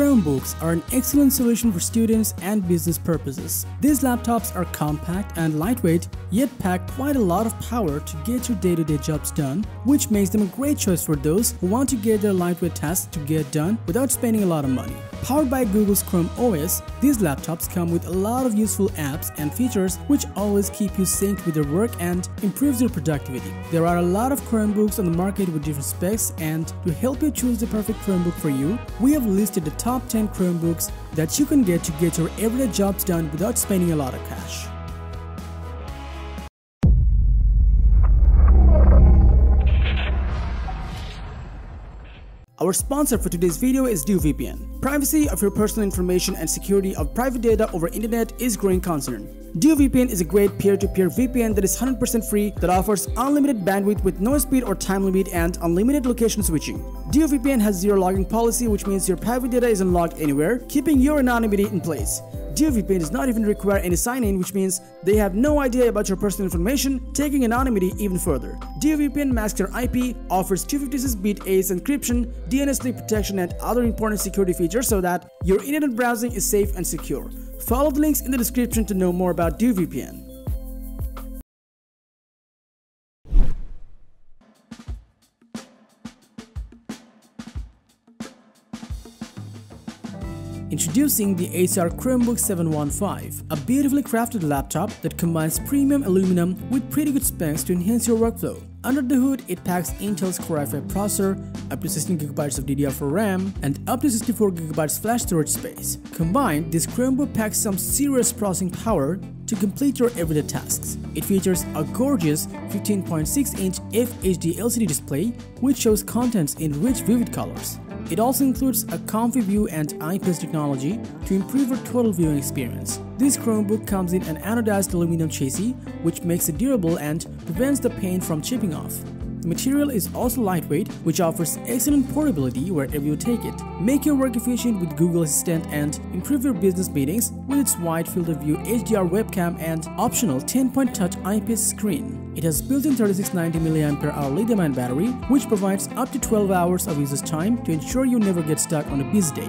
Chromebooks are an excellent solution for students and business purposes. These laptops are compact and lightweight, yet pack quite a lot of power to get your day-to-day -day jobs done, which makes them a great choice for those who want to get their lightweight tasks to get done without spending a lot of money. Powered by Google's Chrome OS, these laptops come with a lot of useful apps and features which always keep you synced with your work and improves your productivity. There are a lot of Chromebooks on the market with different specs and to help you choose the perfect Chromebook for you, we have listed the top 10 Chromebooks that you can get to get your everyday jobs done without spending a lot of cash. Our sponsor for today's video is DewVPN. Privacy of your personal information and security of private data over internet is growing concern. DewVPN is a great peer-to-peer -peer VPN that is 100% free that offers unlimited bandwidth with no speed or time limit and unlimited location switching. DewVPN has zero logging policy which means your private data is unlocked anywhere, keeping your anonymity in place. DewVPN does not even require any sign-in which means they have no idea about your personal information, taking anonymity even further. DewVPN masks your IP, offers 256-bit AES encryption, DNS leak protection and other important security features so that your internet browsing is safe and secure. Follow the links in the description to know more about DewVPN. Introducing the Acer Chromebook 715, a beautifully crafted laptop that combines premium aluminum with pretty good specs to enhance your workflow. Under the hood, it packs Intel's Core i5 processor, up to 16GB of DDR4 RAM, and up to 64GB flash storage space. Combined, this Chromebook packs some serious processing power to complete your everyday tasks. It features a gorgeous 15.6-inch FHD LCD display which shows contents in rich vivid colors. It also includes a ComfyView and IPS technology to improve your total viewing experience. This Chromebook comes in an anodized aluminum chassis which makes it durable and prevents the paint from chipping off. The material is also lightweight, which offers excellent portability wherever you take it. Make your work efficient with Google Assistant and improve your business meetings with its wide field of view HDR webcam and optional 10-point touch IPS screen. It has built-in 3690 mAh lithium-ion battery, which provides up to 12 hours of usage time to ensure you never get stuck on a busy day.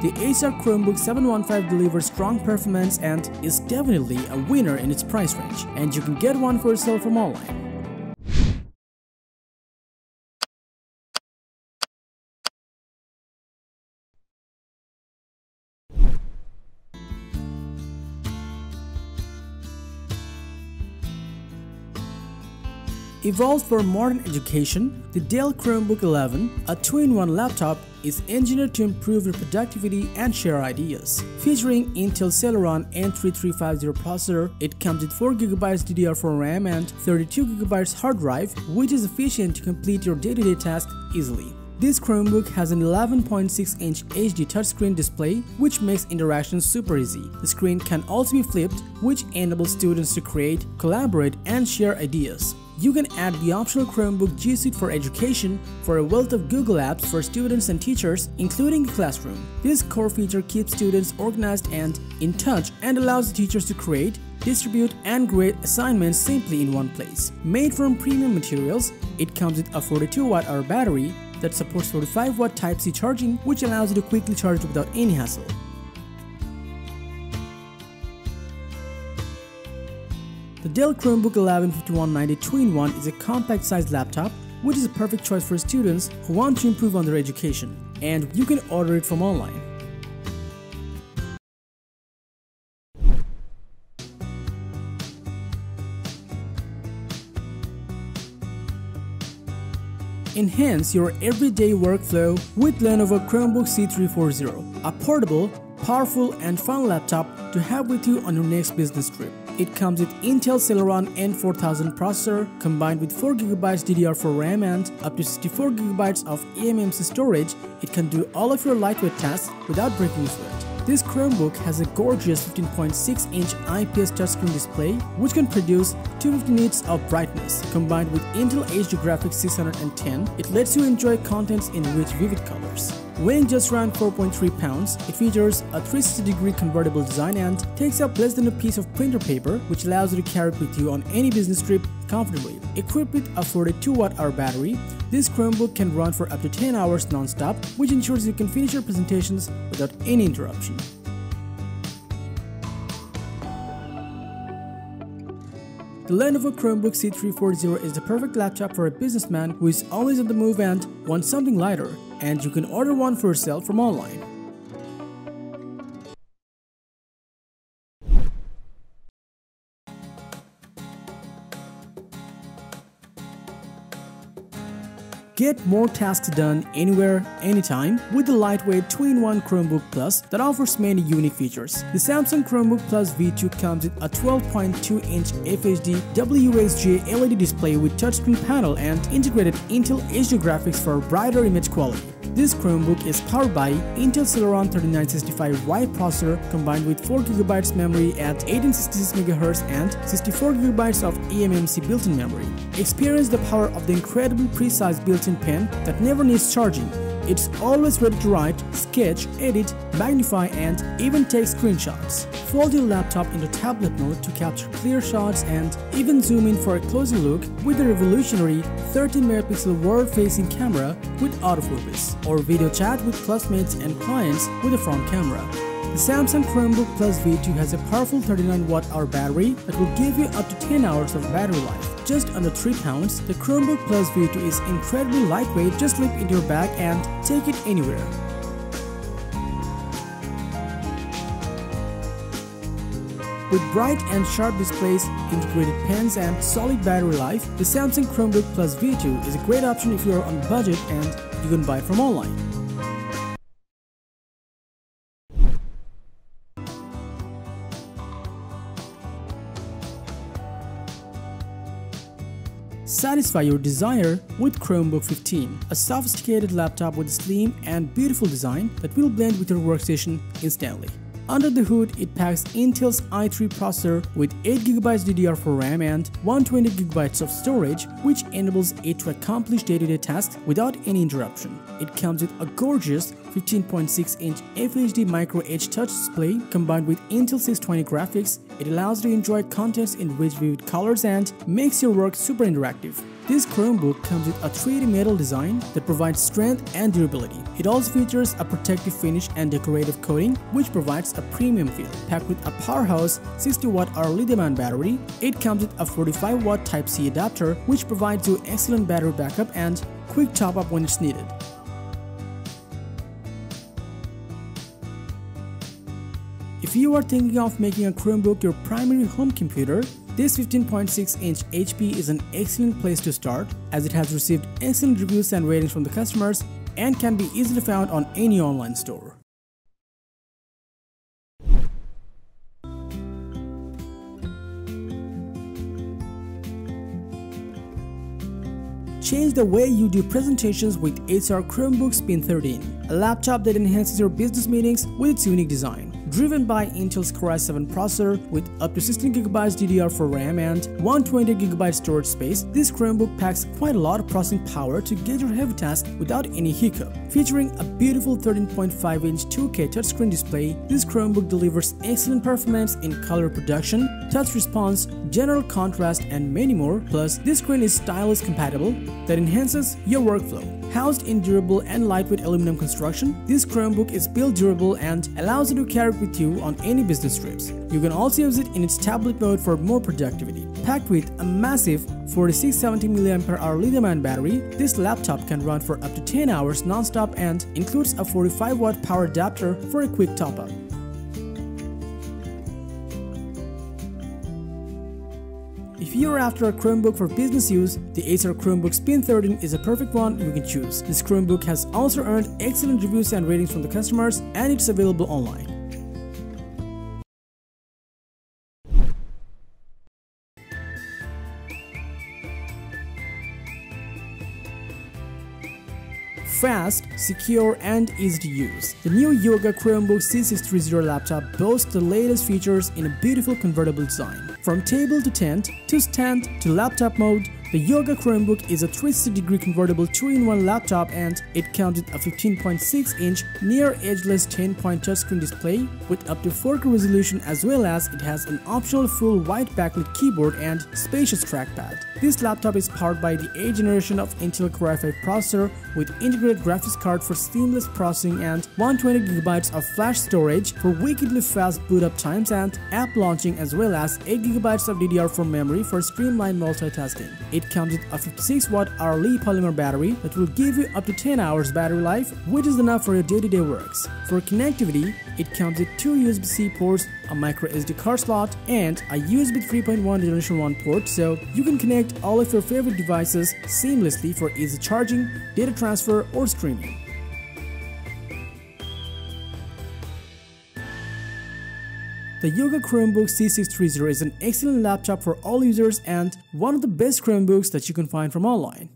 The Acer Chromebook 715 delivers strong performance and is definitely a winner in its price range, and you can get one for yourself from online. Evolved for modern education, the Dell Chromebook 11, a 2-in-1 laptop, is engineered to improve your productivity and share ideas. Featuring Intel Celeron N3350 processor, it comes with 4GB DDR4 RAM and 32GB hard drive, which is efficient to complete your day-to-day -day tasks easily. This Chromebook has an 11.6-inch HD touchscreen display which makes interaction super easy. The screen can also be flipped which enables students to create, collaborate and share ideas. You can add the optional Chromebook G Suite for Education for a wealth of Google apps for students and teachers, including the classroom. This core feature keeps students organized and in touch and allows the teachers to create, distribute and grade assignments simply in one place. Made from premium materials, it comes with a 42 watt hour battery that supports 45 watt Type-C charging which allows you to quickly charge without any hassle. The Dell Chromebook 11 5190 2-in-1 is a compact-sized laptop which is a perfect choice for students who want to improve on their education, and you can order it from online. Enhance your everyday workflow with Lenovo Chromebook C340, a portable, powerful and fun laptop to have with you on your next business trip. It comes with Intel Celeron N4000 processor combined with 4GB DDR4 RAM and up to 64GB of eMMC storage. It can do all of your lightweight tasks without breaking a sweat. This Chromebook has a gorgeous 15.6-inch IPS touchscreen display which can produce 250 nits of brightness. Combined with Intel HD Graphics 610, it lets you enjoy contents in rich vivid colors. Weighing just around 4.3 pounds, it features a 360 degree convertible design and takes up less than a piece of printer paper which allows you to carry it with you on any business trip comfortably. Equipped with a 42 watt hour battery, this Chromebook can run for up to 10 hours non-stop which ensures you can finish your presentations without any interruption. The Lenovo Chromebook C340 is the perfect laptop for a businessman who is always on the move and wants something lighter, and you can order one for yourself from online. Get more tasks done anywhere, anytime with the lightweight 2-in-1 Chromebook Plus that offers many unique features. The Samsung Chromebook Plus V2 comes with a 12.2-inch FHD WSGA LED display with touchscreen panel and integrated Intel HD graphics for brighter image quality. This Chromebook is powered by Intel Celeron 3965Y processor combined with 4GB memory at 1866MHz and 64GB of eMMC built-in memory. Experience the power of the incredibly precise built-in pen that never needs charging it's always ready to write, sketch, edit, magnify and even take screenshots. Fold your laptop into tablet mode to capture clear shots and even zoom in for a closer look with the revolutionary 13-megapixel world-facing camera with autofocus, or video chat with classmates and clients with a front camera. The Samsung Chromebook Plus V2 has a powerful 39 watt hour battery that will give you up to 10 hours of battery life just under 3 pounds, the Chromebook Plus V2 is incredibly lightweight, just slip into your bag and take it anywhere. With bright and sharp displays, integrated pens and solid battery life, the Samsung Chromebook Plus V2 is a great option if you are on budget and you can buy from online. Satisfy your desire with Chromebook 15, a sophisticated laptop with a slim and beautiful design that will blend with your workstation instantly. Under the hood, it packs Intel's i3 processor with 8GB DDR4 RAM and 120GB of storage, which enables it to accomplish day-to-day -day tasks without any interruption. It comes with a gorgeous 15.6-inch FHD Micro Edge touch display combined with Intel 620 graphics. It allows you to enjoy contents in rich vivid colors and makes your work super interactive. This Chromebook comes with a 3D metal design that provides strength and durability. It also features a protective finish and decorative coating which provides a premium feel. Packed with a powerhouse 60-watt hour lithium-ion battery, it comes with a 45-watt Type-C adapter which provides you excellent battery backup and quick top-up when it's needed. If you are thinking of making a Chromebook your primary home computer, this 15.6-inch HP is an excellent place to start as it has received excellent reviews and ratings from the customers and can be easily found on any online store. Change the way you do presentations with Acer Chromebook Spin 13, a laptop that enhances your business meetings with its unique design driven by Intel's Core i7 processor with up to 16GB DDR4 RAM and 120GB storage space, this Chromebook packs quite a lot of processing power to get your heavy tasks without any hiccup. Featuring a beautiful 13.5-inch 2K touchscreen display, this Chromebook delivers excellent performance in color production, touch response, general contrast, and many more. Plus, this screen is stylus compatible that enhances your workflow. Housed in durable and lightweight aluminum construction, this Chromebook is built durable and allows you to carry it with you on any business trips. You can also use it in its tablet mode for more productivity. Packed with a massive 4670 mAh lithium-ion battery, this laptop can run for up to 10 hours non-stop and includes a 45 watt power adapter for a quick top-up. If you're after a Chromebook for business use, the Acer Chromebook Spin 13 is a perfect one you can choose. This Chromebook has also earned excellent reviews and ratings from the customers and it's available online. fast, secure, and easy to use. The new Yoga Chromebook C630 laptop boasts the latest features in a beautiful convertible design. From table to tent, to stand, to laptop mode, The Yoga Chromebook is a 360 degree convertible 2-in-1 laptop and it comes with a 15.6 inch near edgeless 10-point touchscreen display with up to 4K resolution as well as it has an optional full white backlit keyboard and spacious trackpad. This laptop is powered by the 8th generation of Intel Core i5 processor with integrated graphics card for seamless processing and 120GB of flash storage for wickedly fast boot up times and app launching as well as 8GB of DDR4 memory for streamlined multitasking. It comes with a 56 watt hourly polymer battery that will give you up to 10 hours battery life which is enough for your day-to-day -day works. For connectivity, it comes with two USB-C ports, a micro SD card slot, and a USB 3.1 generation 1 port so you can connect all of your favorite devices seamlessly for easy charging, data transfer, or streaming. The Yoga Chromebook C630 is an excellent laptop for all users and one of the best Chromebooks that you can find from online.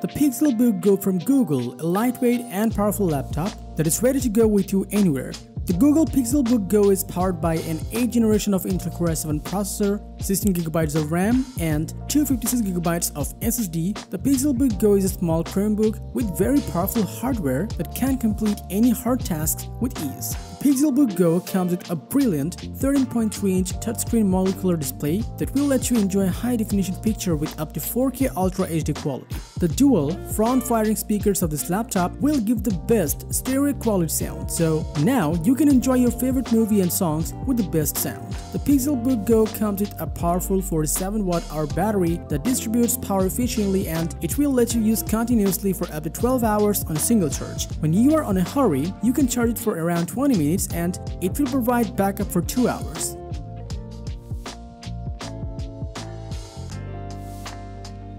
The Pixelbook Go from Google, a lightweight and powerful laptop that is ready to go with you anywhere. The Google Pixelbook Go is powered by an 8th generation of Intel Core i7 processor, 16GB of RAM, and 256GB of SSD. The Pixelbook Go is a small Chromebook with very powerful hardware that can complete any hard tasks with ease. Pixelbook Go comes with a brilliant 13.3-inch touchscreen Molecular display that will let you enjoy a high-definition picture with up to 4K Ultra HD quality. The dual front-firing speakers of this laptop will give the best stereo quality sound, so now you can enjoy your favorite movie and songs with the best sound. The Pixelbook Go comes with a powerful 47 watt hour battery that distributes power efficiently and it will let you use continuously for up to 12 hours on a single charge. When you are on a hurry, you can charge it for around 20 minutes and it will provide backup for 2 hours.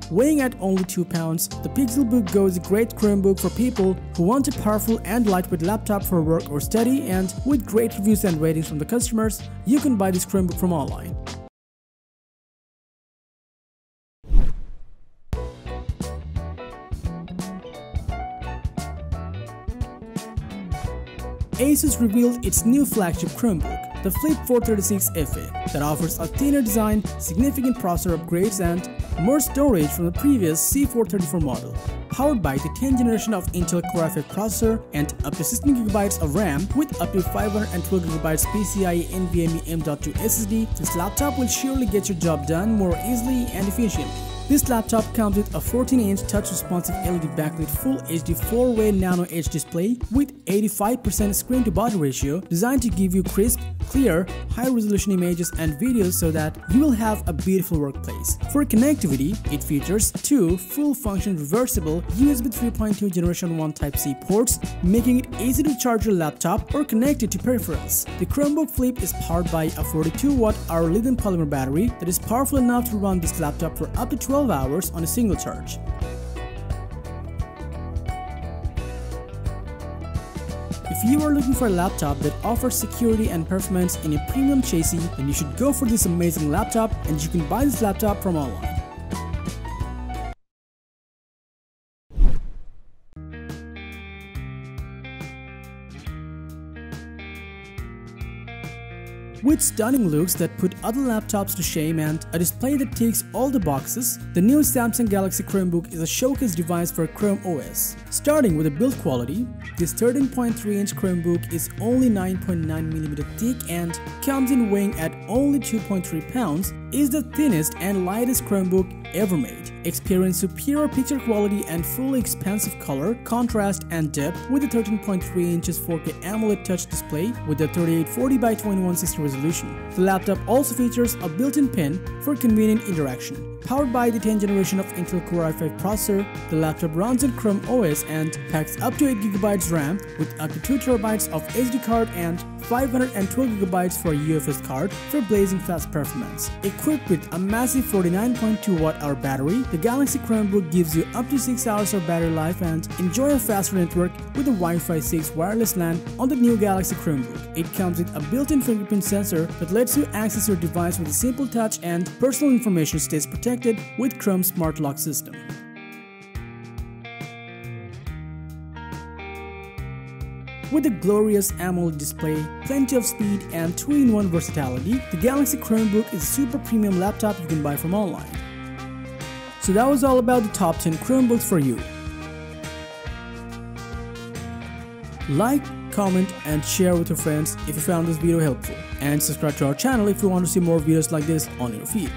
Weighing at only 2 pounds, the Pixelbook Go is a great Chromebook for people who want a powerful and lightweight laptop for work or study and with great reviews and ratings from the customers, you can buy this Chromebook from online. Asus revealed its new flagship Chromebook, the Flip 436 FA, that offers a thinner design, significant processor upgrades, and more storage from the previous C434 model. Powered by the 10th generation of Intel Core i5 processor and up to 16GB of RAM with up to 512GB PCIe NVMe M.2 SSD, this laptop will surely get your job done more easily and efficiently. This laptop comes with a 14-inch touch-responsive LED backlit Full HD 4-way Nano Edge display with 85% screen-to-body ratio designed to give you crisp, clear, high-resolution images and videos so that you will have a beautiful workplace. For connectivity, it features two full-function reversible USB 3.2 Generation 1 Type-C ports, making it easy to charge your laptop or connect it to peripherals. The Chromebook Flip is powered by a 42-watt hour lithium polymer battery that is powerful enough to run this laptop for up to 12 12 hours on a single charge. If you are looking for a laptop that offers security and performance in a premium chassis, then you should go for this amazing laptop and you can buy this laptop from online. With stunning looks that put other laptops to shame and a display that ticks all the boxes, the new Samsung Galaxy Chromebook is a showcase device for Chrome OS. Starting with the build quality, this 13.3-inch Chromebook is only 9.9mm thick and comes in weighing at only 2.3 pounds, is the thinnest and lightest Chromebook ever made. Experience superior picture quality and fully expansive color, contrast, and depth with the 13.3 inches 4K AMOLED touch display with a 3840 by 2160 resolution. The laptop also features a built-in pen for convenient interaction. Powered by the 10th generation of Intel Core i5 processor, the laptop runs on Chrome OS and packs up to 8GB RAM with up to 2TB of SD card and 512GB for a UFS card for blazing fast performance. Equipped with a massive 49.2 watt hour battery, the Galaxy Chromebook gives you up to 6 hours of battery life and enjoy a faster network with a Wi-Fi 6 wireless LAN on the new Galaxy Chromebook. It comes with a built-in fingerprint sensor that lets you access your device with a simple touch and personal information stays protected with Chrome Smart Lock system. With a glorious AMOLED display, plenty of speed, and 2-in-1 versatility, the Galaxy Chromebook is a super premium laptop you can buy from online. So that was all about the top 10 Chromebooks for you. Like, comment and share with your friends if you found this video helpful and subscribe to our channel if you want to see more videos like this on your feed.